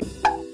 Bye.